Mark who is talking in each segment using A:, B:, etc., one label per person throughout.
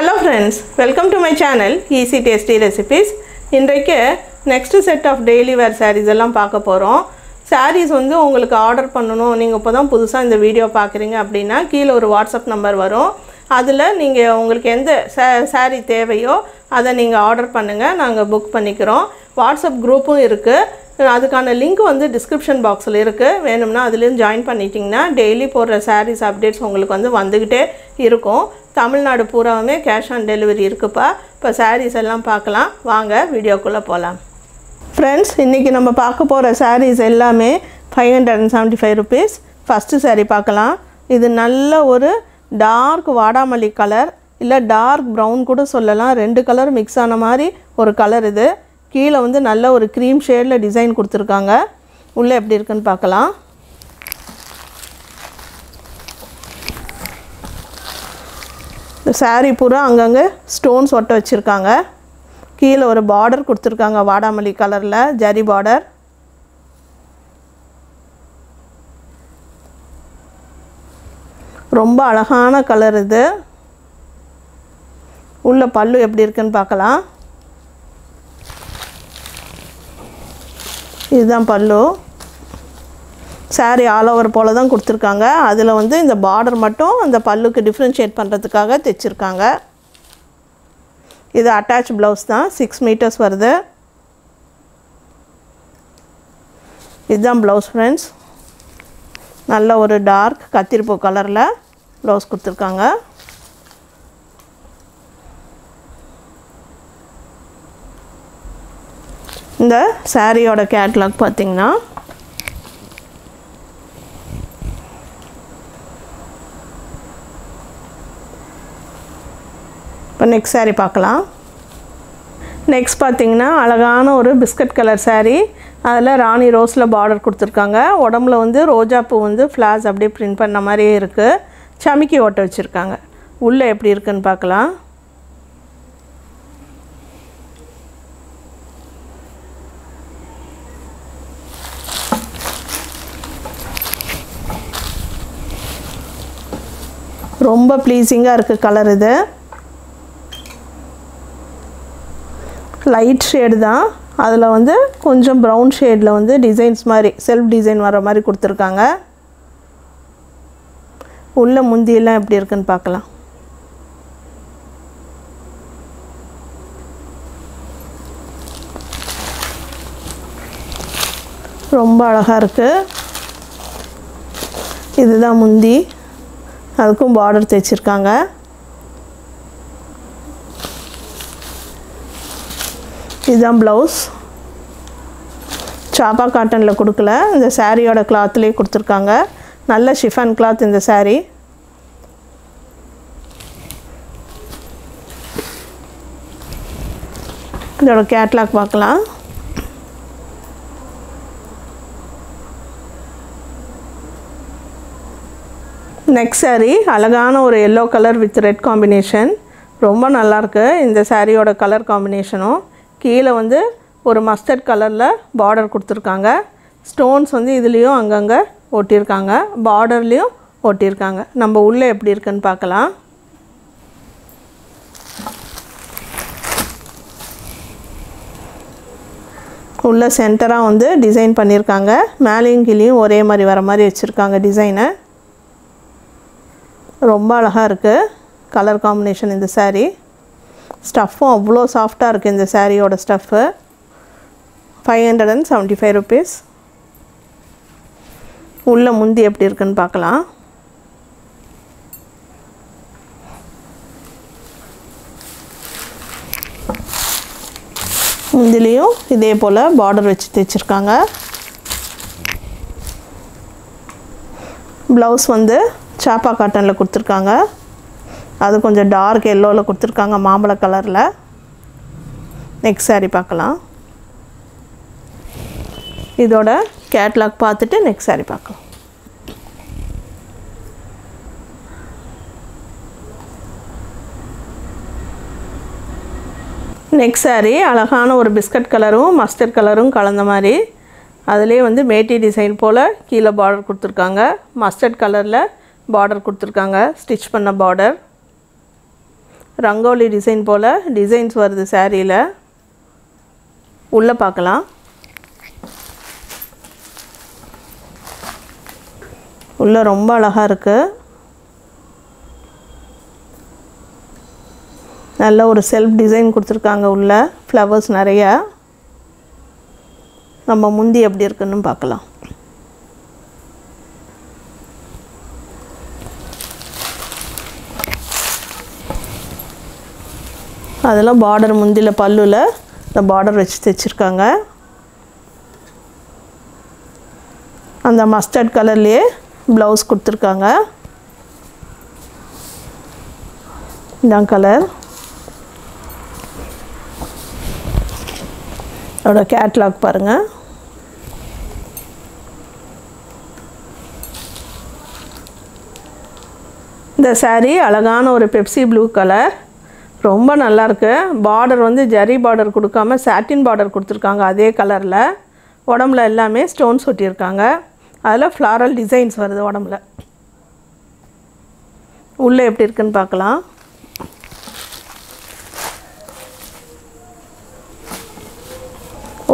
A: Hello friends welcome to my channel easy tasty recipes இன்றைக்கு next set of daily wear sarees எல்லாம் பார்க்க போகிறோம் சாரீஸ் வந்து உங்களுக்கு ஆர்டர் பண்ணணும். நீங்கள் இப்போ தான் புதுசாக இந்த வீடியோ பார்க்குறீங்க அப்படின்னா கீழே ஒரு வாட்ஸ்அப் நம்பர் வரும். அதில் நீங்கள் உங்களுக்கு எந்த சே சாரீ தேவையோ அதை நீங்கள் ஆர்டர் பண்ணுங்கள் நாங்கள் புக் பண்ணிக்கிறோம். வாட்ஸ்அப் குரூப்பும் இருக்குது அதுக்கான லிங்க் வந்து டிஸ்கிரிப்ஷன் பாக்ஸில் இருக்குது வேணும்னா அதுலேயும் ஜாயின் பண்ணிட்டிங்கன்னா டெய்லி போடுற சாரீஸ் அப்டேட்ஸ் உங்களுக்கு வந்து வந்துக்கிட்டே இருக்கும். தமிழ்நாடு பூராவுமே கேஷ் ஆன் டெலிவரி இருக்குப்பா. இப்போ சாரீஸ் எல்லாம் பார்க்கலாம். வாங்க வீடியோக்குள்ளே போகலாம் ஃப்ரெண்ட்ஸ் இன்றைக்கி நம்ம பார்க்க போகிற சாரீஸ் எல்லாமே five hundred and seventy five rupees first saree பார்க்கலாம். இது நல்ல ஒரு டார்க் வாடாமல்லி கலர் இல்லை டார்க் ப்ரௌன் கூட சொல்லலாம். ரெண்டு கலர் மிக்ஸ் ஆன மாதிரி ஒரு கலர் இது. கீழே வந்து நல்ல ஒரு க்ரீம் ஷேடில் டிசைன் கொடுத்துருக்காங்க. உள்ளே எப்படி இருக்குன்னு பார்க்கலாம். இந்த சாரீ பூரா அங்கங்கே ஸ்டோன்ஸ் ஒட்ட வச்சுருக்காங்க. கீழே ஒரு பார்டர் கொடுத்துருக்காங்க வாடாமல்லி கலரில் ஜரி பார்டர் ரொம்ப அழகான கலர் இது. உள்ள பல்லு எப்படி இருக்குன்னு பார்க்கலாம். இதுதான் பல்லு. saree ஆல் ஓவர் போல் தான் கொடுத்துருக்காங்க. அதில் வந்து இந்த பார்டர் மட்டும் அந்த பல்லுக்கு டிஃப்ரென்ஷியேட் பண்ணுறதுக்காக தைச்சிருக்காங்க. இது அட்டாச் ப்ளவுஸ் தான். சிக்ஸ் மீட்டர்ஸ் வருது. இதுதான் ப்ளவுஸ் ஃப்ரெண்ட்ஸ் நல்ல ஒரு டார்க் கத்திரிப்பூ கலரில் ப்ளவுஸ் கொடுத்துருக்காங்க. இந்த சாரியோட கேட்லாக் பார்த்தீங்கன்னா இப்போ நெக்ஸ்ட் சாரீ பார்க்கலாம். நெக்ஸ்ட் பார்த்தீங்கன்னா அழகான ஒரு பிஸ்கட் கலர் சாரீ அதில் ராணி ரோஸில் பார்டர் கொடுத்துருக்காங்க. உடம்புல வந்து ரோஜாப்பூ வந்து ஃப்ளாஸ் அப்படியே பிரிண்ட் பண்ண மாதிரியே இருக்குது சமிக்கி ஓட்ட வச்சுருக்காங்க. உள்ளே எப்படி இருக்குன்னு பார்க்கலாம். ரொம்ப ப்ளீஸிங்காக இருக்குது கலர் இது. லைட் ஷேடு தான். அதில் வந்து கொஞ்சம் ப்ரௌன் ஷேடில் வந்து டிசைன்ஸ் மாதிரி செல்ஃப் டிசைன் வர மாதிரி கொடுத்துருக்காங்க. உள்ள முந்தியெல்லாம் எப்படி இருக்குன்னு பார்க்கலாம். ரொம்ப அழகாக இருக்குது இதுதான் முந்தி. அதுக்கும் பார்டர் தைச்சிருக்காங்க இதுதான் ப்ளவுஸ் சாப்பா காட்டனில் கொடுக்கல. இந்த சாரியோட கிளாத்லேயே கொடுத்துருக்காங்க. நல்ல ஷிஃபன் கிளாத் இந்த saree. இதோட கேட்லாக் பார்க்கலாம். நெக்ஸ்ட் சாரீ அழகான ஒரு yellow colour with red combination ரொம்ப நல்லாயிருக்கு இந்த சாரியோட கலர் காம்பினேஷனும் கீழே வந்து ஒரு மஸ்டர்ட் கலரில் பார்டர் கொடுத்துருக்காங்க. ஸ்டோன்ஸ் வந்து இதுலேயும் அங்கங்கே ஒட்டியிருக்காங்க பார்டர்லேயும் ஒட்டியிருக்காங்க நம்ம உள்ளே எப்படி இருக்குன்னு பார்க்கலாம். உள்ள சென்டராக வந்து டிசைன் பண்ணியிருக்காங்க மேலேயும் கீழேயும் ஒரே மாதிரி வர மாதிரி வச்சுருக்காங்க டிசைனை ரொம்ப அழகாக இருக்குது கலர் காம்பினேஷன் இந்த சாரீ ஸ்டஃப்பும் அவ்வளோ சாஃப்டாக இருக்குது இந்த சாரியோட stuff five hundred and seventy five rupees உள்ள முந்தி எப்படி இருக்குன்னு பார்க்கலாம். முந்திலையும் இதே போல் பார்டர் வச்சு தைச்சிருக்காங்க. ப்ளவுஸ் வந்து சாப்பா காட்டனில் கொடுத்துருக்காங்க. அது கொஞ்சம் டார்க் எல்லோவில் கொடுத்துருக்காங்க மாம்பழ கலரில் நெக்ஸ்ட் saree பார்க்கலாம். இதோட கேட்லாக் பார்த்துட்டு நெக்ஸ்ட் saree பார்க்கலாம். நெக்ஸ்ட் saree அழகான ஒரு பிஸ்கட் கலரும் மஸ்டர்ட் கலரும் கலந்த மாதிரி. அதுலேயே வந்து மேட்டி டிசைன் போல் கீழே பார்டர் கொடுத்துருக்காங்க. மஸ்டர்ட் கலரில் பார்டர் கொடுத்துருக்காங்க. ஸ்டிச் பண்ண பார்டர் ரங்கோலி டிசைன் போல் டிசைன்ஸ் வருது சேரீயில். உள்ளே பார்க்கலாம். உள்ளே ரொம்ப அழகாக இருக்குது நல்ல ஒரு செல்ஃப் டிசைன் கொடுத்துருக்காங்க உள்ள. ஃப்ளவர்ஸ் நிறையா. நம்ம முந்தி எப்படி இருக்குன்னு பார்க்கலாம். அதெல்லாம் பார்டர் முந்தியில் பல்லுல இந்த பார்டர் வச்சு தைச்சிருக்காங்க. அந்த மஸ்டர்ட் கலர்லேயே ப்ளவுஸ் கொடுத்துருக்காங்க. இதான் கலர் அதோட கேட்லாக் பாருங்கள் இந்த சாரீ அழகான ஒரு பெப்சி ப்ளூ கலர் ரொம்ப நல்லாயிருக்கு பார்டர் வந்து ஜரி பார்டர் கொடுக்காம சாட்டின் பார்டர் கொடுத்துருக்காங்க அதே கலரில் உடம்புல எல்லாமே ஸ்டோன்ஸ் ஒட்டியிருக்காங்க. அதில் ஃப்ளாரல் டிசைன்ஸ் வருது உடம்புல. உள்ளே எப்படி இருக்குன்னு பார்க்கலாம்.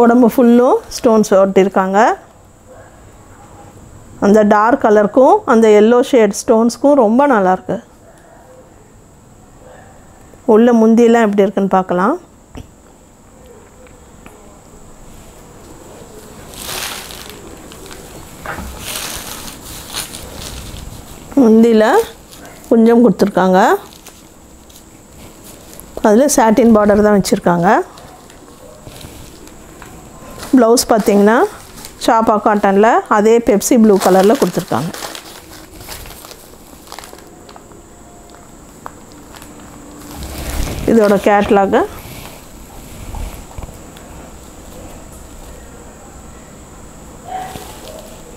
A: உடம்பு ஃபுல்லும் ஸ்டோன்ஸ் ஒட்டியிருக்காங்க. அந்த டார்க் கலருக்கும் அந்த எல்லோ ஷேட் ஸ்டோன்ஸ்க்கும் ரொம்ப நல்லாயிருக்கு உள்ள முந்தியெல்லாம் எப்படி இருக்குன்னு பார்க்கலாம். முந்தியில் கொஞ்சம் கொடுத்துருக்காங்க. அதில் சாட்டின் பார்டர் தான் வச்சுருக்காங்க. ப்ளவுஸ் பார்த்திங்கன்னா ஷாப்பா காட்டனில் அதே பெப்சி ப்ளூ கலரில் கொடுத்துருக்காங்க. இதோட கேட்லாகு.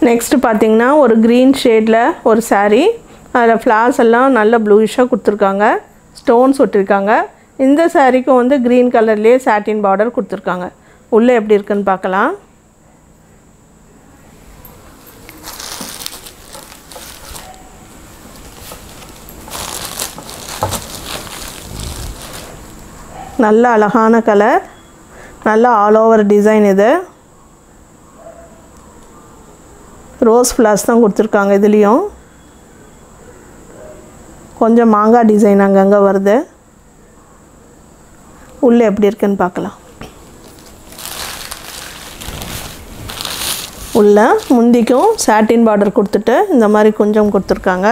A: நெக்ஸ்ட்டு பார்த்தீங்கன்னா ஒரு க்ரீன் ஷேடில் ஒரு சாரீ அதில் ஃப்ளார்ஸ் எல்லாம் நல்ல ப்ளூயிஷாக கொடுத்துருக்காங்க. ஸ்டோன்ஸ் ஒட்டிருக்காங்க. இந்த சாரீக்கும் வந்து க்ரீன் கலர்லேயே சாட்டின் பார்டர் கொடுத்துருக்காங்க. உள்ளே எப்படி இருக்குன்னு பார்க்கலாம் நல்ல அழகான கலர் நல்ல ஆல் ஓவர் டிசைன் இது. ரோஸ் ஃப்ளார்ஸ் தான் கொடுத்துருக்காங்க இதுலேயும். கொஞ்சம் மாங்காய் டிசைன் அங்கங்கே வருது. உள்ளே எப்படி இருக்குன்னு பார்க்கலாம். உள்ள முந்திக்கும் சாட்டின் பார்டர் கொடுத்துட்டு இந்த மாதிரி கொஞ்சம் கொடுத்துருக்காங்க.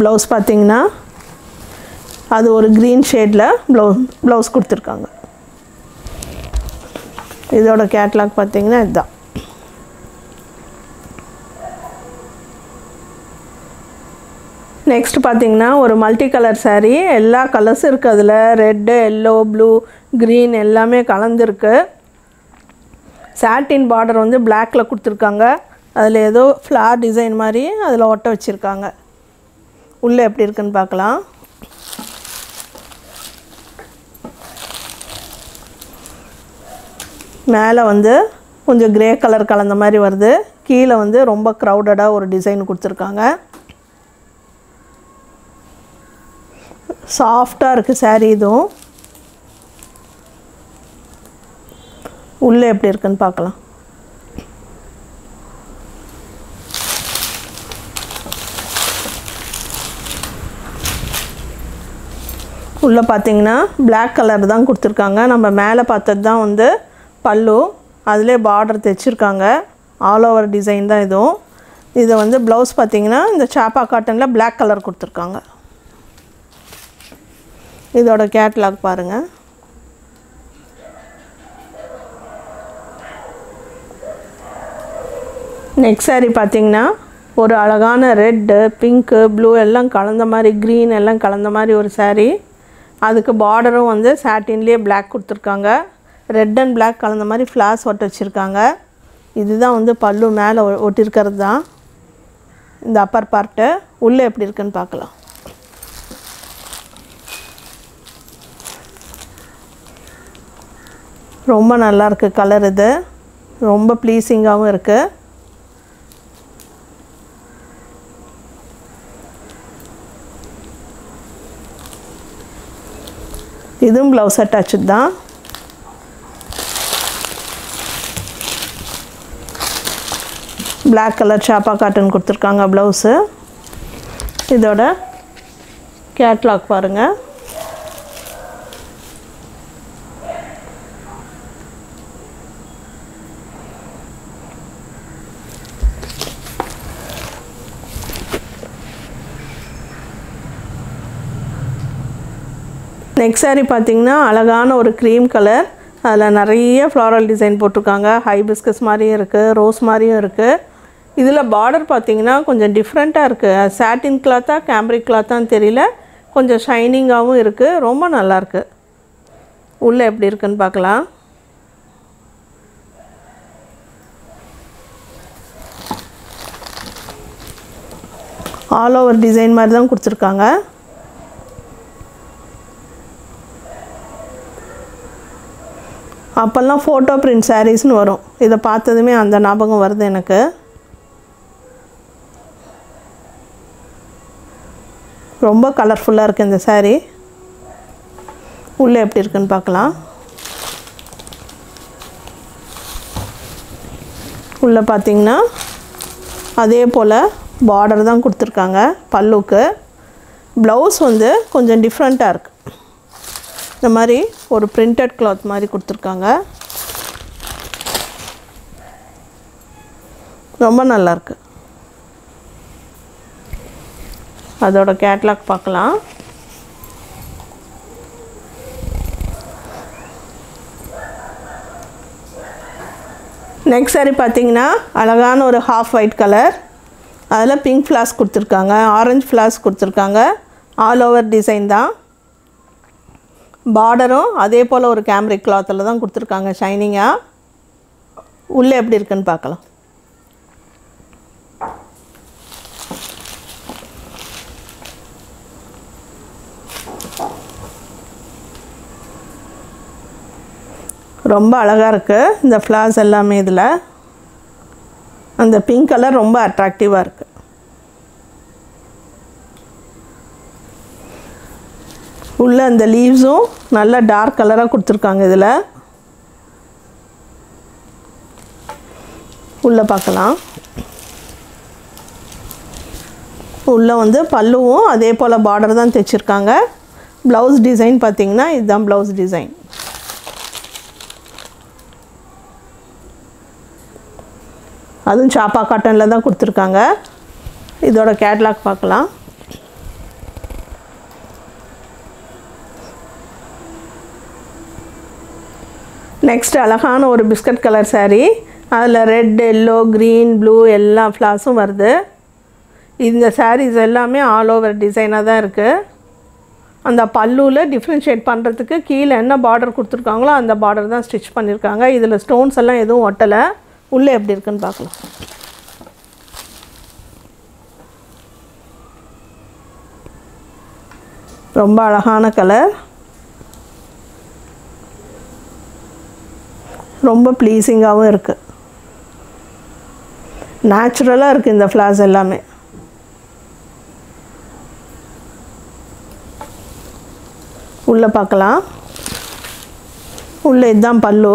A: ப்ளவுஸ் பார்த்தீங்கன்னா அது ஒரு க்ரீன் ஷேடில் ப்ளவுஸ் ப்ளவுஸ் கொடுத்துருக்காங்க. இதோட கேட்லாக் பார்த்தீங்கன்னா இதுதான். நெக்ஸ்ட் பார்த்தீங்கன்னா ஒரு மல்டி கலர் சாரீ எல்லா கலர்ஸும் இருக்குது அதில். ரெட்டு எல்லோ ப்ளூ க்ரீன் எல்லாமே கலந்துருக்கு. சாட்டின் பார்டர் வந்து பிளாக்கில் கொடுத்துருக்காங்க. அதில் ஏதோ ஃப்ளார் டிசைன் மாதிரி அதில் ஒட்ட வச்சுருக்காங்க. உள்ளே எப்படி இருக்குன்னு பார்க்கலாம். மேலே வந்து கொஞ்சம் கிரே கலர் கலந்த மாதிரி வருது. கீழே வந்து ரொம்ப க்ரௌடடாக ஒரு டிசைன் கொடுத்துருக்காங்க. சாஃப்டாக இருக்குது சாரீ இதுவும். உள்ளே எப்படி இருக்குன்னு பார்க்கலாம். உள்ளே பார்த்தீங்கன்னா பிளாக் கலர் தான் கொடுத்துருக்காங்க. நம்ம மேலே பார்த்தது தான் வந்து பல்லு. அதிலே பார்டர் தைச்சிருக்காங்க. ஆல் ஓவர் டிசைன் தான் இதுவும். இதை வந்து ப்ளவுஸ் பார்த்திங்கன்னா இந்த சாப்பா காட்டனில் பிளாக் கலர் கொடுத்துருக்காங்க. இதோட கேட்லாக் பாருங்கள் நெக்ஸ்ட் saree பார்த்தீங்கன்னா ஒரு அழகான ரெட்டு பிங்க்கு ப்ளூ எல்லாம் கலந்த மாதிரி க்ரீன் எல்லாம் கலந்த மாதிரி ஒரு சாரீ அதுக்கு பார்டரும் வந்து சாட்டின்லேயே பிளாக் கொடுத்துருக்காங்க. ரெட் அண்ட் பிளாக் கலந்த மாதிரி ஃப்ளாஸ் ஒட்ட வச்சுருக்காங்க. இதுதான் வந்து பல்லு மேலே ஒட்டிருக்கிறது ஒட்டியிருக்கிறது தான் இந்த அப்பர் பார்ட்டு உள்ளே எப்படி இருக்குன்னு பார்க்கலாம். ரொம்ப நல்லாயிருக்கு கலர் இது. ரொம்ப ப்ளீஸிங்காகவும் இருக்குது இதுவும் ப்ளவுஸ் அட்டாச்சு தான். பிளாக் கலர் சாப்பா காட்டன் கொடுத்துருக்காங்க ப்ளவுஸு இதோட கேட்லாக் பாருங்கள் நெக்ஸ்ட் சாரீ பார்த்திங்கன்னா அழகான ஒரு க்ரீம் கலர் அதில் நிறைய ஃப்ளாரல் டிசைன் போட்டிருக்காங்க. ஹை பிஸ்கஸ் மாதிரியும் இருக்குது ரோஸ் மாதிரியும் இருக்குது இதில் பார்டர் பார்த்திங்கன்னா கொஞ்சம் டிஃப்ரெண்ட்டாக இருக்குது சாட்டின் கிளாத்தா கேம்ரிக் கிளாத்தான்னு தெரியல. கொஞ்சம் ஷைனிங்காகவும் இருக்குது ரொம்ப நல்லாயிருக்கு உள்ளே எப்படி இருக்குன்னு பார்க்கலாம். ஆல் ஓவர் டிசைன் மாதிரி தான் கொடுத்துருக்காங்க. அப்போல்லாம் ஃபோட்டோ பிரிண்ட் சாரீஸ்னு வரும். இதை பார்த்ததுமே அந்த ஞாபகம் வருது எனக்கு. ரொம்ப கலர்ஃபுல்லாக இருக்குது இந்த சாரீ உள்ளே எப்படி இருக்குன்னு பார்க்கலாம். உள்ளே பார்த்தீங்கன்னா அதே போல் பார்டர் தான் கொடுத்துருக்காங்க பல்லுக்கு. ப்ளவுஸ் வந்து கொஞ்சம் டிஃப்ரெண்ட்டாக இருக்குது இந்த மாதிரி ஒரு பிரிண்டட் கிளாத் மாதிரி கொடுத்துருக்காங்க. ரொம்ப நல்லாயிருக்கு அதோட கேட்லாக் பார்க்கலாம். நெக்ஸ்ட் சாரி பார்த்தீங்கன்னா அழகான ஒரு ஹாஃப் ஒயிட் கலர் அதில் பிங்க் ஃப்ளாஸ் கொடுத்துருக்காங்க ஆரஞ்சு ஃப்ளாஸ் கொடுத்துருக்காங்க. ஆல் ஓவர் டிசைன் தான். பார்டரும் அதே போல் ஒரு கேம்ரிக் கிளாத்தில் தான் கொடுத்துருக்காங்க ஷைனிங்காக உள்ளே எப்படி இருக்குன்னு பார்க்கலாம். ரொம்ப அழகாக இருக்குது இந்த ஃப்ளார்ஸ் எல்லாமே இதில். அந்த பிங்க் கலர் ரொம்ப அட்ராக்டிவாக இருக்குது உள்ளே அந்த லீவ்ஸும் நல்ல டார்க் கலராக கொடுத்துருக்காங்க இதில். உள்ளே பார்க்கலாம். உள்ளே வந்து பல்லுவும் அதே போல் பார்டர் தான் தைச்சிருக்காங்க. ப்ளவுஸ் டிசைன் பார்த்திங்கன்னா இதுதான் ப்ளவுஸ் டிசைன் அதுவும் சாப்பா காட்டனில் தான் கொடுத்துருக்காங்க. இதோட கேட்லாக் பார்க்கலாம். நெக்ஸ்ட் அழகான ஒரு பிஸ்கட் கலர் சாரீ அதில் ரெட் எல்லோ க்ரீன் ப்ளூ எல்லா ஃப்ளாஸும் வருது. இந்த சாரீஸ் எல்லாமே ஆல் ஓவர் டிசைனாக தான் இருக்குது அந்த பல்லுவில் டிஃப்ரென்ஷியேட் பண்ணுறதுக்கு கீழே என்ன பார்டர் கொடுத்துருக்காங்களோ அந்த பார்டர் தான் ஸ்டிச் பண்ணியிருக்காங்க இதில் ஸ்டோன்ஸ் எல்லாம் எதுவும் ஒட்டலை. உள்ளே எப்படி இருக்குன்னு பார்க்கலாம். ரொம்ப அழகான கலர் ரொம்ப ப்ளீஸிங்காகவும் இருக்குது நேச்சுரலாக இருக்குது இந்த ஃப்ளார்ஸ் எல்லாமே. உள்ளே பார்க்கலாம். உள்ளே இதுதான் பல்லு.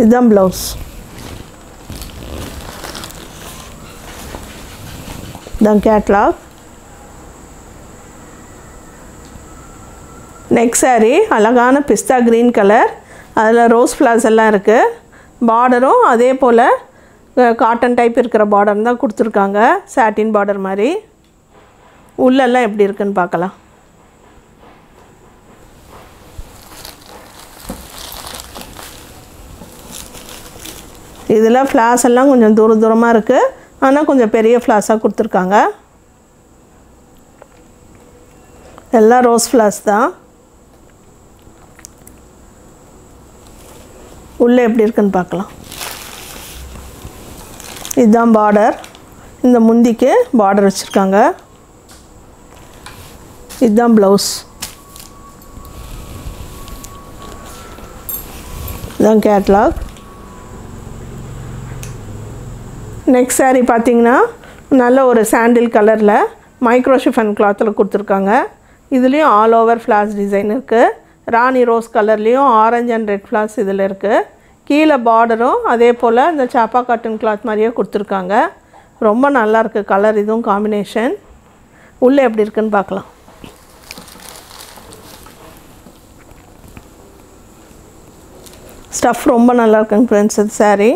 A: இதுதான் ப்ளவுஸ் இதுதான் கேட்லாக் நெக்ஸ்ட் சாரீ அழகான பிஸ்தா க்ரீன் கலர் அதில் ரோஸ் ஃப்ளவர்ஸ் எல்லாம் இருக்குது பார்டரும் அதே போல் காட்டன் டைப் இருக்கிற பார்டர் தான் கொடுத்துருக்காங்க. சாட்டின் பார்டர் மாதிரி. உள்ளெல்லாம் எப்படி இருக்குன்னு பார்க்கலாம். இதில் ஃப்ளாஸ் எல்லாம் கொஞ்சம் தூர தூரமாக இருக்குது ஆனால் கொஞ்சம் பெரிய ஃப்ளாஸாக கொடுத்துருக்காங்க. எல்லாம் ரோஸ் ஃப்ளாஸ் தான். உள்ளே எப்படி இருக்குன்னு பார்க்கலாம். இதுதான் பார்டர் இந்த முந்திக்கு பார்டர் வச்சுருக்காங்க. இதுதான் ப்ளவுஸ் இதுதான் கேட்லாக் நெக்ஸ்ட் saree பார்த்தீங்கன்னா நல்ல ஒரு சாண்டில் கலரில் மைக்ரோஷிஃபன் கிளாத்தில் கொடுத்துருக்காங்க. இதுலேயும் ஆல் ஓவர் ஃப்ளாஸ் டிசைன் இருக்குது ராணி ரோஸ் கலர்லேயும் ஆரஞ்சு அண்ட் ரெட் ஃப்ளார்ஸ் இதில் இருக்குது கீழே பார்டரும் அதே போல் இந்த சாப்பா காட்டன் கிளாத் மாதிரியே கொடுத்துருக்காங்க. ரொம்ப நல்லாயிருக்கு கலர் இதுவும் காம்பினேஷன் உள்ளே எப்படி இருக்குன்னு பார்க்கலாம். ஸ்டஃப் ரொம்ப நல்லா இருக்குங்க ஃப்ரெண்ட்ஸ் இது saree.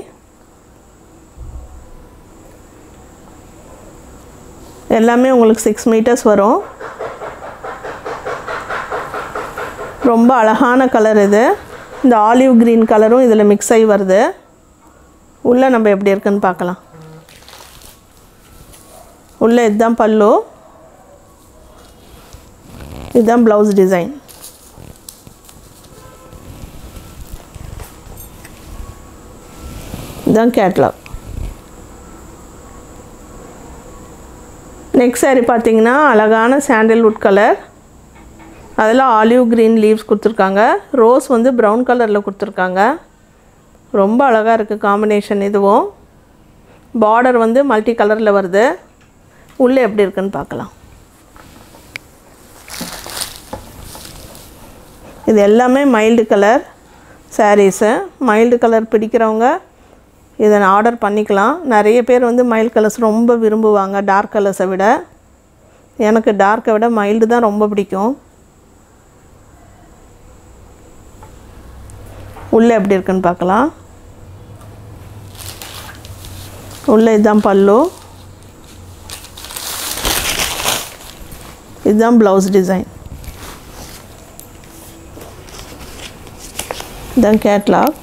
A: எல்லாமே உங்களுக்கு சிக்ஸ் மீட்டர்ஸ் வரும். ரொம்ப அழகான கலர் இது. இந்த ஆலிவ் க்ரீன் கலரும் இதில் மிக்ஸ் ஆகி வருது. உள்ளே நம்ம எப்படி இருக்குன்னு பார்க்கலாம். உள்ளே இதுதான் பல்லு. இதுதான் ப்ளவுஸ் டிசைன் இதுதான் கேட்லாக் நெக்ஸ்ட் சாரி பார்த்தீங்கன்னா அழகான சாண்டில்வுட் கலர் அதில் ஆலிவ் க்ரீன் லீவ்ஸ் கொடுத்துருக்காங்க. ரோஸ் வந்து ப்ரௌன் கலரில் கொடுத்துருக்காங்க. ரொம்ப அழகாக இருக்குது காம்பினேஷன் இதுவும். பார்டர் வந்து மல்டி கலரில் வருது. உள்ளே எப்படி இருக்குன்னு பார்க்கலாம். இது எல்லாமே mild colour sarees. Mild colour பிடிக்கிறவங்க இதை ஆர்டர் பண்ணிக்கலாம். நிறைய பேர் வந்து மைல்டு கலர்ஸ் ரொம்ப விரும்புவாங்க டார்க் கலர்ஸை விட. எனக்கு டார்க்கை விட மைல்டு தான் ரொம்ப பிடிக்கும். உள்ளே எப்படி இருக்குன்னு பார்க்கலாம். உள்ளே இதுதான் பல்லு. இதுதான் ப்ளவுஸ் டிசைன் இதுதான் கேட்லாக்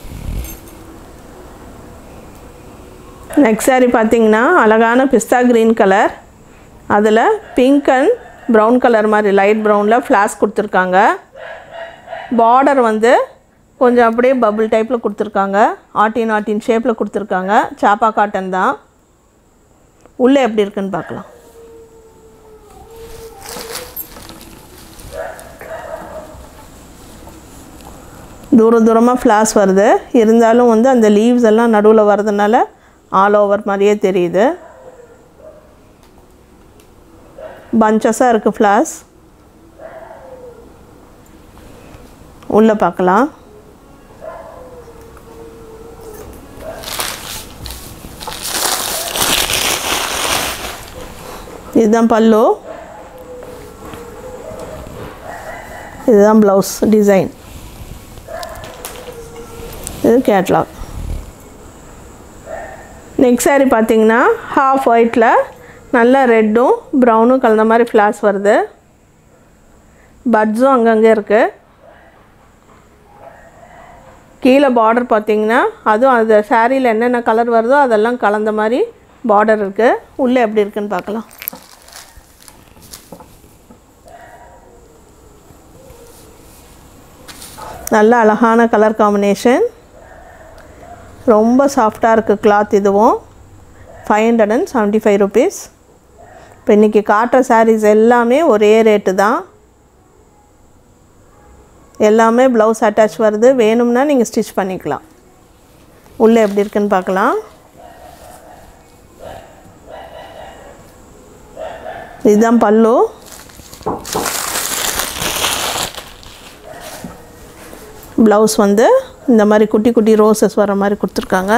A: நெக்ஸ்ட் saree பார்த்தீங்கன்னா அழகான பிஸ்தா க்ரீன் கலர் அதில் பிங்க் அண்ட் ப்ரௌன் கலர் மாதிரி லைட் ப்ரௌனில் ஃப்ளாஸ் கொடுத்துருக்காங்க. பார்டர் வந்து கொஞ்சம் அப்படியே பபுள் டைப்பில் கொடுத்துருக்காங்க. ஆட்டின் ஆட்டின் ஷேப்பில் கொடுத்துருக்காங்க. சாப்பா காட்டன் தான். உள்ளே எப்படி இருக்குன்னு பார்க்கலாம். தூர தூரமாக ஃப்ளாஸ் வருது. இருந்தாலும் வந்து அந்த லீவ்ஸ் எல்லாம் நடுவில் வர்றதுனால ஆல் ஓவர் மாதிரியே தெரியுது. பஞ்சஸாக இருக்குது ஃப்ளாஸ் உள்ளே பார்க்கலாம். இதுதான் பல்லு. இதுதான் ப்ளவுஸ் டிசைன் இது கேட்லாக் நெக்ஸ்ட் சாரீ பார்த்தீங்கன்னா ஹாஃப் ஒயிட்டில் நல்லா ரெட்டும் ப்ரௌனும் கலந்த மாதிரி ஃப்ளாஸ் வருது. பட்ஸும் அங்கங்கே இருக்குது கீழே பார்டர் பார்த்தீங்கன்னா அதுவும் அந்த சாரியில் என்னென்ன கலர் வருதோ அதெல்லாம் கலந்த மாதிரி பார்டர் இருக்குது உள்ளே எப்படி இருக்குன்னு பார்க்கலாம். நல்ல அழகான கலர் காம்பினேஷன் ரொம்ப சாஃப்டாக இருக்குது கிளாத் இதுவும். Five hundred and seventy five rupees இப்போ இன்றைக்கி காட்டுற சாரீஸ் எல்லாமே ஒரே ரேட்டு தான். எல்லாமே ப்ளவுஸ் அட்டாச் வருது. வேணும்னா நீங்கள் ஸ்டிச் பண்ணிக்கலாம். உள்ளே எப்படி இருக்குன்னு பார்க்கலாம். இதுதான் பல்லு. ப்ளவுஸ் வந்து இந்த மாதிரி குட்டி குட்டி ரோசஸ் வர மாதிரி கொடுத்துருக்காங்க.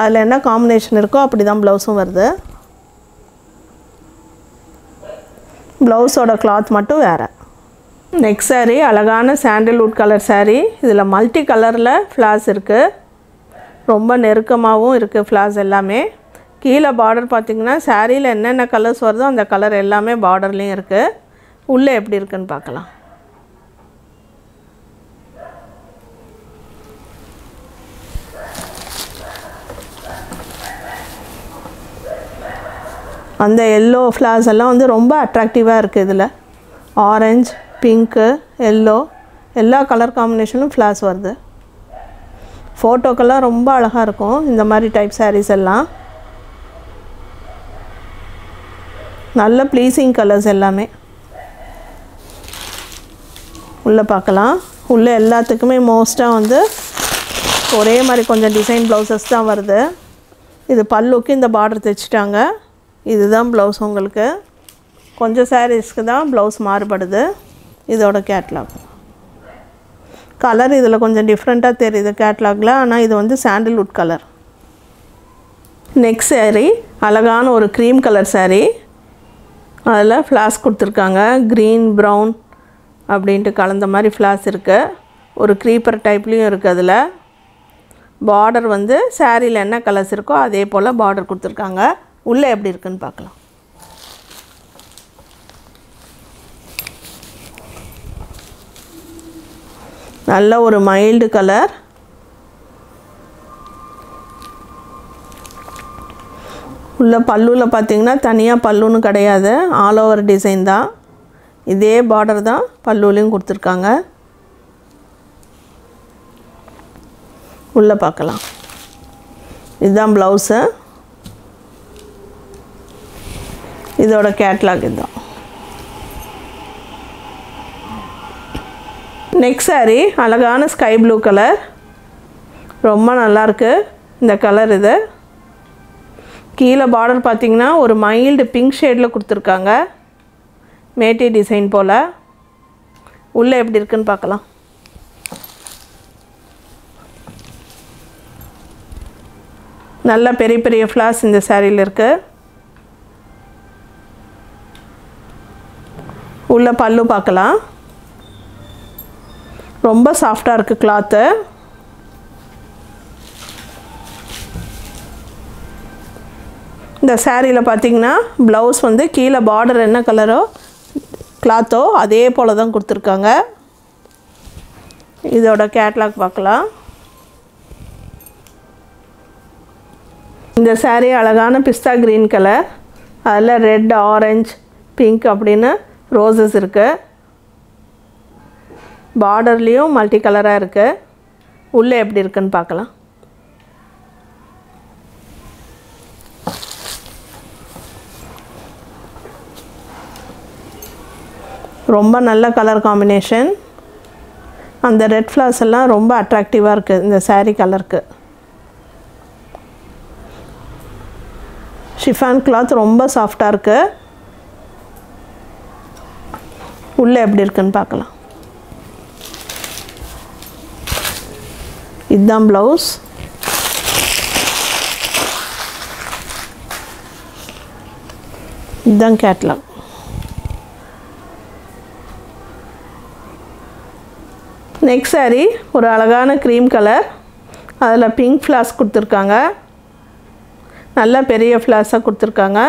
A: அதில் என்ன காம்பினேஷன் இருக்கோ அப்படி தான் ப்ளவுஸும் வருது. ப்ளவுஸோட கிளாத் மட்டும் வேறு. நெக்ஸ்ட் saree அழகான சாண்டில்வுட் கலர் சாரீ இதில் மல்டி கலரில் ஃப்ளாஸ் இருக்குது ரொம்ப நெருக்கமாகவும் இருக்குது ஃப்ளாஸ் எல்லாமே. கீழே பார்டர் பார்த்திங்கன்னா சாரியில் என்னென்ன கலர்ஸ் வருதோ அந்த கலர் எல்லாமே பார்டர்லேயும் இருக்குது உள்ளே எப்படி இருக்குன்னு பார்க்கலாம். அந்த எல்லோ ஃப்ளார்ஸ் எல்லாம் வந்து ரொம்ப அட்ராக்டிவாக இருக்குது இதில். ஆரஞ்ச் பிங்க்கு எல்லோ எல்லா கலர் காம்பினேஷனும் ஃப்ளார்ஸ் வருது. ஃபோட்டோக்கெல்லாம் ரொம்ப அழகாக இருக்கும் இந்த மாதிரி டைப் சாரீஸ் எல்லாம். நல்ல ப்ளீஸிங் கலர்ஸ் எல்லாமே. உள்ளே பார்க்கலாம் உள்ளே எல்லாத்துக்குமே மோஸ்ட்டாக வந்து ஒரே மாதிரி கொஞ்சம் டிசைன் ப்ளவுசஸ் தான் வருது. இது பல்லுக்கு இந்த பார்டர் தைச்சிட்டாங்க. இதுதான் ப்ளவுஸ் உங்களுக்கு. கொஞ்சம் சாரீஸ்க்கு தான் ப்ளவுஸ் மாறுபடுது. இதோட கேட்லாக் கலர் இதில் கொஞ்சம் டிஃப்ரெண்ட்டாக தெரியுது கேட்லாகில் ஆனால் இது வந்து சாண்டில்வுட் கலர் நெக்ஸ்ட் saree அழகான ஒரு க்ரீம் கலர் சாரீ அதில் ஃப்ளாஸ் கொடுத்துருக்காங்க. க்ரீன் ப்ரௌன் அப்படின்ட்டு கலந்த மாதிரி ஃப்ளாஸ் இருக்குது ஒரு க்ரீப்பர் டைப்லேயும் இருக்குது அதில். பார்டர் வந்து சாரியில் என்ன கலர்ஸ் இருக்கோ அதே போல் பார்டர் கொடுத்துருக்காங்க. உள்ளே எப்படி இருக்குன்னு பார்க்கலாம். நல்ல ஒரு மைல்டு கலர். உள்ள பல்லுவில் பார்த்தீங்கன்னா தனியாக பல்லுன்னு கிடையாது. ஆல் ஓவர் டிசைன் தான். இதே பார்டர் தான் பல்லுலையும் கொடுத்துருக்காங்க. உள்ளே பார்க்கலாம். இதுதான் ப்ளவுஸு இதோட கேட்லாக் இதுதான். நெக்ஸ்ட் saree அழகான ஸ்கை ப்ளூ கலர் ரொம்ப நல்லாயிருக்கு இந்த கலர் இது. கீழே பார்டர் பார்த்தீங்கன்னா ஒரு மைல்டு பிங்க் ஷேடில் கொடுத்துருக்காங்க. மேட்டி டிசைன் போல். உள்ளே எப்படி இருக்குன்னு பார்க்கலாம் நல்ல பெரிய பெரிய ஃப்ளாஸ் இந்த சேரீயில் இருக்குது உள்ள பல்லு பார்க்கலாம். ரொம்ப சாஃப்டாக இருக்குது கிளாத்து இந்த சேரீயில் பார்த்தீங்கன்னா ப்ளவுஸ் வந்து கீழே பார்டர் என்ன கலரோ கிளாத்தோ அதே போல் தான் கொடுத்துருக்காங்க. இதோட கேட்லாக் பார்க்கலாம். இந்த சேரீ அழகான பிஸ்தா க்ரீன் கலர் அதில் ரெட் ஆரஞ்ச் பிங்க் அப்படின்னு ரோசஸ் இருக்குது பார்டர்லேயும் மல்டி கலராக இருக்குது உள்ளே எப்படி இருக்குன்னு பார்க்கலாம். ரொம்ப நல்ல கலர் காம்பினேஷன் அந்த ரெட் ஃப்ளார்ஸ் எல்லாம் ரொம்ப அட்ராக்டிவாக இருக்குது இந்த சாரீ கலருக்கு ஷிஃபான் கிளாத் ரொம்ப சாஃப்டாக இருக்குது உள்ளே எப்படி இருக்குன்னு பார்க்கலாம். இதுதான் ப்ளவுஸ் இதுதான் கேட்லாக் நெக்ஸ்ட் saree ஒரு அழகான க்ரீம் கலர் அதில் பிங்க் ஃப்ளாஸ் கொடுத்துருக்காங்க. நல்ல பெரிய ஃப்ளாஸாக கொடுத்துருக்காங்க.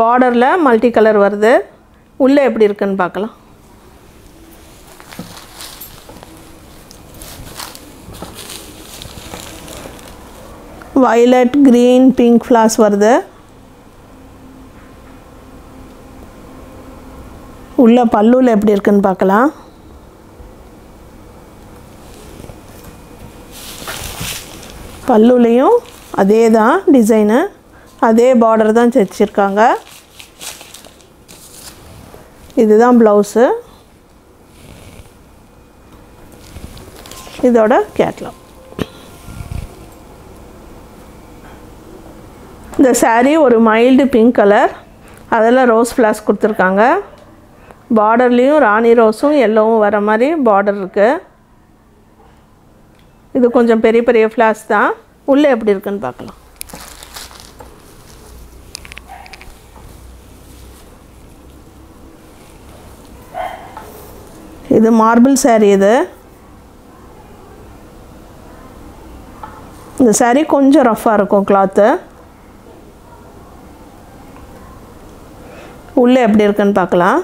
A: பார்டரில் மல்டி கலர் வருது. உள்ளே எப்படி இருக்குன்னு பார்க்கலாம். வயலட் க்ரீன் பிங்க் ஃப்ளாஸ் வருது. உள்ள பல்லுவில் எப்படி இருக்குன்னு பார்க்கலாம். பல்லுலேயும் அதே தான் டிசைனு அதே பார்டர் தான் தைச்சிருக்காங்க இதுதான் ப்ளவுஸு. இதோட கேட்லாக் இந்த சாரீ ஒரு மைல்டு பிங்க் கலர் அதில் ரோஸ் ஃப்ளாஸ் கொடுத்துருக்காங்க. பார்டர்லேயும் ராணி ரோஸும் எல்லோவும் வர மாதிரி பார்டர் இருக்குது இது கொஞ்சம் பெரிய பெரிய ஃப்ளாஸ் தான். உள்ளே எப்படி இருக்குன்னு பார்க்கலாம். இது மார்பிள் சேரீ இது. இந்த சேரீ கொஞ்சம் ரஃப்பாக இருக்கும் கிளாத்து உள்ளே எப்படி இருக்குன்னு பார்க்கலாம்.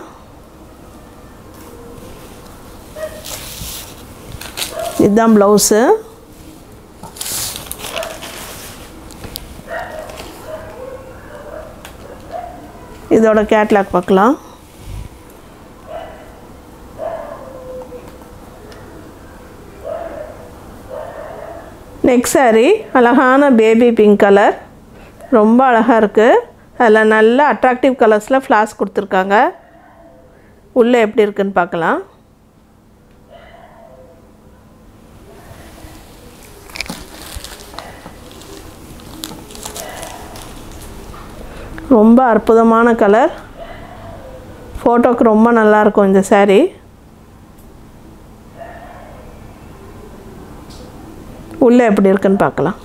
A: இதுதான் ப்ளவுஸு இதோட கேட்லாக் பார்க்கலாம். நெக்ஸ்ட் saree அழகான பேபி பிங்க் கலர் ரொம்ப அழகாக இருக்குது அதில் நல்ல அட்ராக்டிவ் கலர்ஸில் ஃப்ளாஸ் கொடுத்துருக்காங்க. உள்ளே எப்படி இருக்குன்னு பார்க்கலாம். ரொம்ப அற்புதமான கலர் ஃபோட்டோக்கு ரொம்ப நல்லாயிருக்கும் இந்த சேரீ உள்ளே எப்படி இருக்குன்னு பார்க்கலாம்.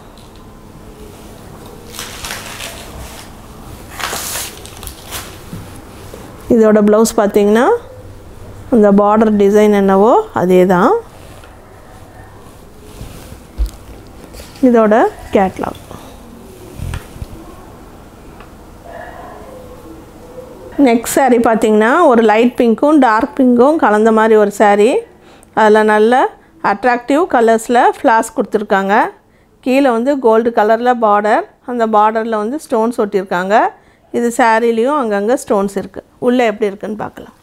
A: இதோட ப்ளவுஸ் பார்த்தீங்கன்னா அந்த பார்டர் டிசைன் என்னவோ அதே தான் இதோட கேட்லாக் நெக்ஸ்ட் சாரீ பார்த்தீங்கன்னா ஒரு லைட் பிங்க்கும் டார்க் பிங்க்கும் கலந்த மாதிரி ஒரு சாரீ அதில் நல்ல அட்ராக்டிவ் கலர்ஸில் ஃப்ளாஸ் கொடுத்துருக்காங்க. கீழே வந்து கோல்டு கலரில் பார்டர் அந்த பார்டரில் வந்து ஸ்டோன்ஸ் ஒட்டியிருக்காங்க. இது சாரீலேயும் அங்கங்கே ஸ்டோன்ஸ் இருக்குது உள்ளே எப்படி இருக்குன்னு பார்க்கலாம்.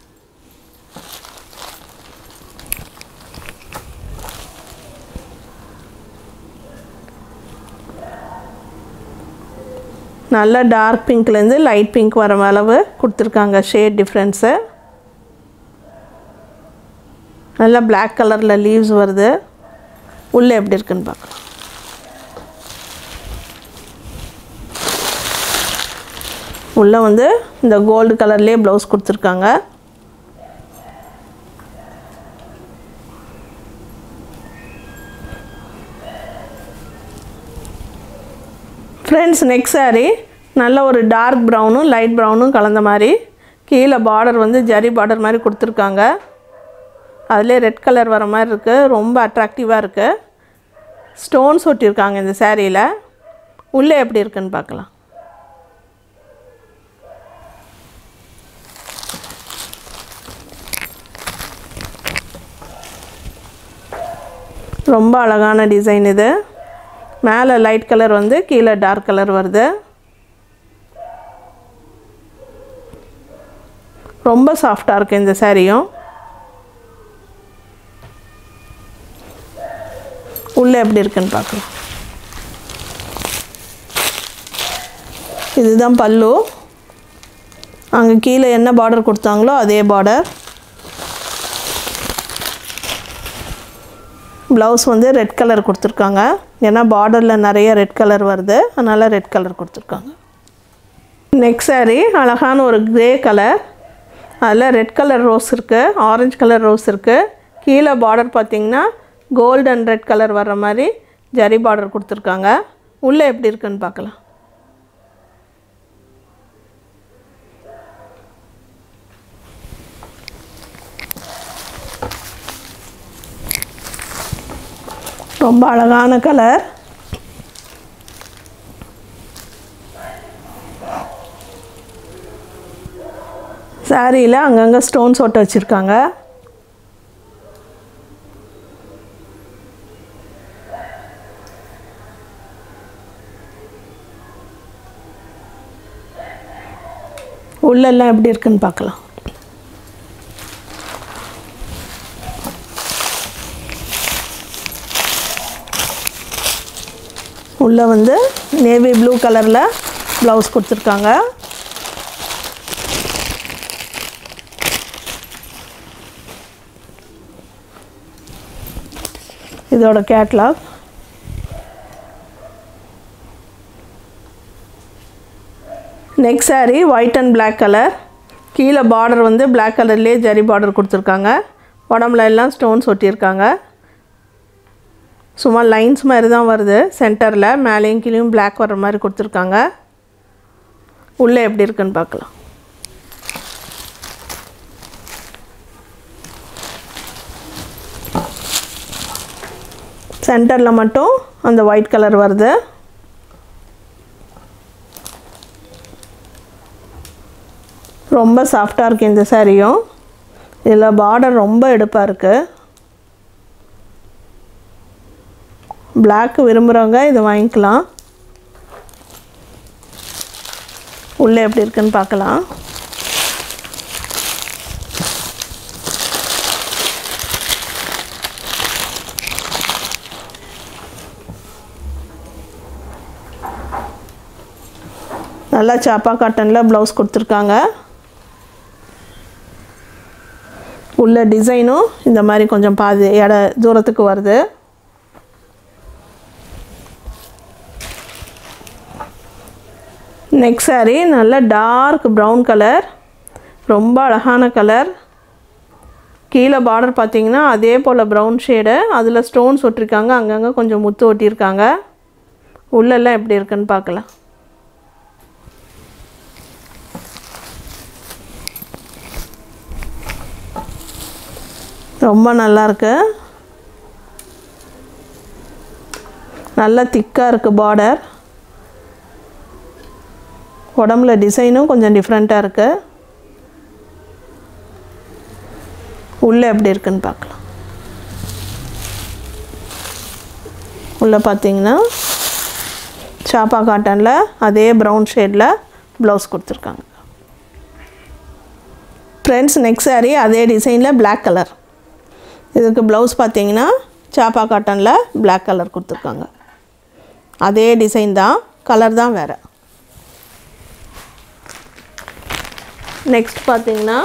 A: நல்லா டார்க் பிங்க்லேருந்து லைட் பிங்க் வர அளவு கொடுத்துருக்காங்க. ஷேட் டிஃப்ரென்ஸு நல்லா பிளாக் கலரில் லீவ்ஸ் வருது. உள்ளே எப்படி இருக்குன்னு பார்க்கலாம். உள்ளே வந்து இந்த கோல்டு கலர்லேயே ப்ளவுஸ் கொடுத்துருக்காங்க. ஃப்ரெண்ட்ஸ் நெக்ஸ்ட் சாரீ நல்ல ஒரு டார்க் ப்ரௌனும் லைட் ப்ரௌனும் கலந்த மாதிரி. கீழே பார்டர் வந்து ஜரி பார்டர் மாதிரி கொடுத்துருக்காங்க. அதிலே ரெட் கலர் வர மாதிரி இருக்குது ரொம்ப அட்ராக்டிவாக இருக்குது ஸ்டோன்ஸ் ஒட்டியிருக்காங்க இந்த சேரீயில். உள்ளே எப்படி இருக்குன்னு பார்க்கலாம். ரொம்ப அழகான டிசைன் இது. மேலே லைட் கலர் வந்து கீழே டார்க் கலர் வருது. ரொம்ப சாஃப்டாக இருக்குது இந்த சேரீயும். உள்ளே எப்படி இருக்குன்னு பார்க்கலாம். இதுதான் பல்லு. அங்கே கீழே என்ன பார்டர் கொடுத்தாங்களோ அதே பார்டர் ப்ளவுஸ் வந்து ரெட் கலர் கொடுத்துருக்காங்க. ஏன்னா பார்டரில் நிறைய ரெட் கலர் வருது. அதனால் ரெட் கலர் கொடுத்துருக்காங்க. நெக்ஸ்ட் saree அழகான ஒரு க்ரே கலர் அதில் ரெட் கலர் ரோஸ் இருக்குது ஆரஞ்சு கலர் ரோஸ் இருக்குது கீழே பார்டர் பார்த்தீங்கன்னா கோல்டு அண்ட் ரெட் கலர் வர்ற மாதிரி ஜரி பார்டர் கொடுத்துருக்காங்க. உள்ளே எப்படி இருக்குன்னு பார்க்கலாம். ரொம்ப அழகான கலர் சாரியில் அங்கங்கே ஸ்டோன்ஸ் ஒட்ட வச்சுருக்காங்க. உள்ளெல்லாம் எப்படி இருக்குன்னு பார்க்கலாம். உள்ளே வந்து நேவி ப்ளூ கலரில் ப்ளவுஸ் கொடுத்துருக்காங்க. இதோட catalogue next saree white and black colour கீழே பார்டர் வந்து பிளாக் கலர்லேயே ஜரி பார்டர் கொடுத்துருக்காங்க. உடம்புல எல்லாம் ஸ்டோன்ஸ் ஒட்டியிருக்காங்க. சும்மா லைன்ஸ் மாதிரி தான் வருது. சென்டரில் மேலேயும் கீழேயும் பிளாக் வர்ற மாதிரி கொடுத்துருக்காங்க. உள்ளே எப்படி இருக்குன்னு பார்க்கலாம். சென்டரில் மட்டும் அந்த ஒயிட் கலர் வருது. ரொம்ப சாஃப்டாக இருக்குது இந்த சாரியும். இதில் பார்டர் ரொம்ப எடுப்பாக இருக்குது பிளாக் விரும்புகிறவங்க இதை வாங்கிக்கலாம். உள்ளே எப்படி இருக்குன்னு பார்க்கலாம். நல்லா சாப்பா காட்டனில் ப்ளவுஸ் கொடுத்துருக்காங்க. உள்ள டிசைனும் இந்த மாதிரி கொஞ்சம் பாதி இட தூரத்துக்கு வருது. நெக்ஸ்ட் சாரி நல்ல டார்க் ப்ரௌன் கலர் ரொம்ப அழகான கலர் கீழே பார்டர் பார்த்தீங்கன்னா அதே போல் ப்ரௌன் ஷேடு அதில் ஸ்டோன்ஸ் ஒட்டிருக்காங்க அங்கங்கே கொஞ்சம் முத்து ஒட்டியிருக்காங்க. உள்ளெல்லாம் எப்படி இருக்குன்னு பார்க்கலாம். ரொம்ப நல்லாயிருக்கு நல்லா திக்காக இருக்குது பார்டர் உடம்புல டிசைனும் கொஞ்சம் டிஃப்ரெண்ட்டாக இருக்குது உள்ளே எப்படி இருக்குன்னு பார்க்கலாம். உள்ளே பார்த்தீங்கன்னா சாப்பா காட்டனில் அதே ப்ரௌன் ஷேடில் ப்ளவுஸ் கொடுத்துருக்காங்க. ஃப்ரெண்ட்ஸ் நெக்ஸ்ட் saree அதே டிசைனில் பிளாக் கலர் இதுக்கு ப்ளவுஸ் பார்த்தீங்கன்னா சாப்பா காட்டனில் பிளாக் கலர் கொடுத்துருக்காங்க. அதே டிசைன் தான் கலர் தான் வேறு. நெக்ஸ்ட் பார்த்தீங்கன்னா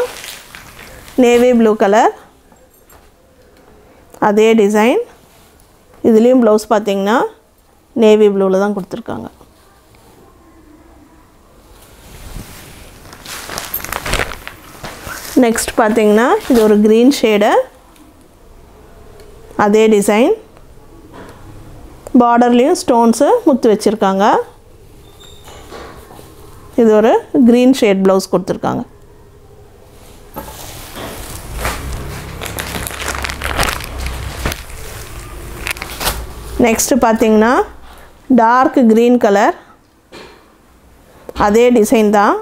A: நேவி ப்ளூ கலர் அதே டிசைன் இதுலேயும் ப்ளவுஸ் பார்த்தீங்கன்னா நேவி ப்ளூவில் தான் கொடுத்துருக்காங்க. நெக்ஸ்ட் பார்த்தீங்கன்னா இது ஒரு க்ரீன் ஷேடு அதே டிசைன் பார்டர்லேயும் ஸ்டோன்ஸு முத்து வச்சுருக்காங்க. இது ஒரு க்ரீன் ஷேட் ப்ளவுஸ் கொடுத்துருக்காங்க. நெக்ஸ்ட்டு பார்த்தீங்கன்னா டார்க் க்ரீன் கலர் அதே டிசைன் தான்.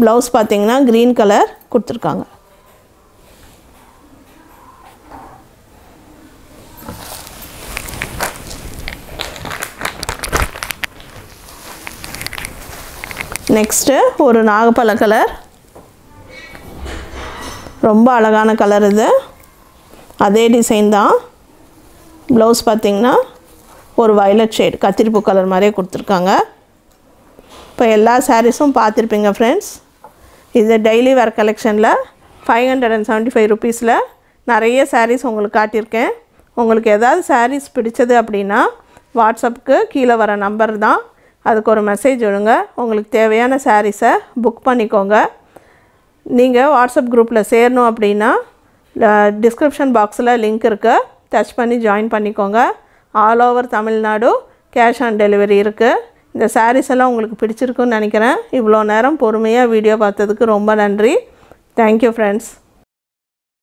A: ப்ளவுஸ் பார்த்திங்கன்னா க்ரீன் கலர் கொடுத்துருக்காங்க. நெக்ஸ்ட்டு ஒரு நாகப்பழ கலர் ரொம்ப அழகான கலர் இது. அதே டிசைன் தான். ப்ளவுஸ் பார்த்திங்கன்னா ஒரு வயலட் ஷேட் கத்திரிப்பூ கலர் மாதிரியே கொடுத்துருக்காங்க. இப்போ எல்லா சாரீஸும் பார்த்துருப்பீங்க ஃப்ரெண்ட்ஸ் இது டெய்லி வேர் கலெக்ஷனில் five hundred and seventy five ருபீஸில் நிறைய சாரீஸ் உங்களுக்கு காட்டியிருக்கேன். உங்களுக்கு ஏதாவது சாரீஸ் பிடிச்சது அப்படின்னா வாட்ஸ்அப்புக்கு கீழே வர நம்பர் தான். அதுக்கு ஒரு மெசேஜ் விடுங்க. உங்களுக்கு தேவையான சாரீஸை புக் பண்ணிக்கோங்க. நீங்கள் வாட்ஸ்அப் குரூப்பில் சேரணும் அப்படின்னா டிஸ்கிரிப்ஷன் பாக்ஸில் லிங்க் இருக்குது டச் பண்ணி ஜாயின் பண்ணிக்கோங்க. All over Tamil Nadu cash on delivery இருக்குது இந்த சாரீஸ் எல்லாம் உங்களுக்கு பிடிச்சிருக்குன்னு நினைக்கிறேன். இவ்வளோ நேரம் பொறுமையாக வீடியோ பார்த்ததுக்கு ரொம்ப நன்றி. Thank you friends